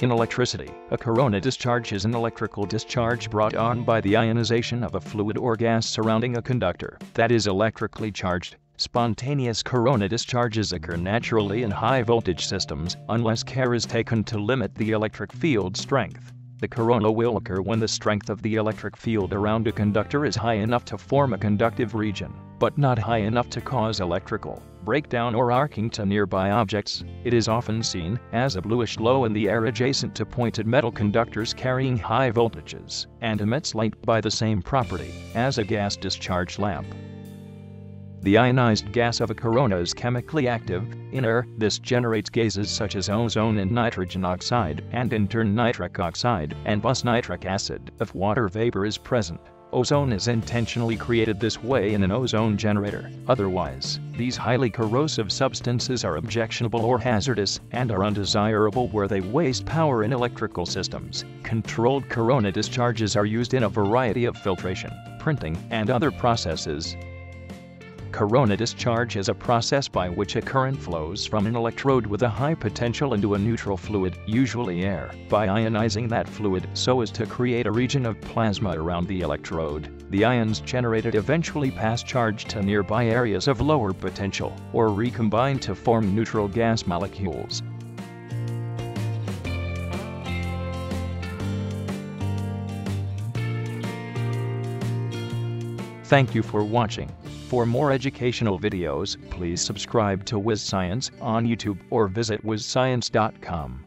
In electricity, a corona discharge is an electrical discharge brought on by the ionization of a fluid or gas surrounding a conductor that is electrically charged. Spontaneous corona discharges occur naturally in high voltage systems unless care is taken to limit the electric field strength. The corona will occur when the strength of the electric field around a conductor is high enough to form a conductive region, but not high enough to cause electrical breakdown or arcing to nearby objects. It is often seen as a bluish glow in the air adjacent to pointed metal conductors carrying high voltages, and emits light by the same property as a gas discharge lamp. The ionized gas of a corona is chemically active. In air, this generates gases such as ozone and nitrogen oxide, and in turn nitric oxide and plus nitric acid if water vapor is present. Ozone is intentionally created this way in an ozone generator. Otherwise, these highly corrosive substances are objectionable or hazardous and are undesirable where they waste power in electrical systems. Controlled corona discharges are used in a variety of filtration, printing, and other processes. Corona discharge is a process by which a current flows from an electrode with a high potential into a neutral fluid, usually air, by ionizing that fluid so as to create a region of plasma around the electrode. The ions generated eventually pass charge to nearby areas of lower potential, or recombine to form neutral gas molecules. Thank you for watching. For more educational videos, please subscribe to WizScience on YouTube or visit wizscience.com.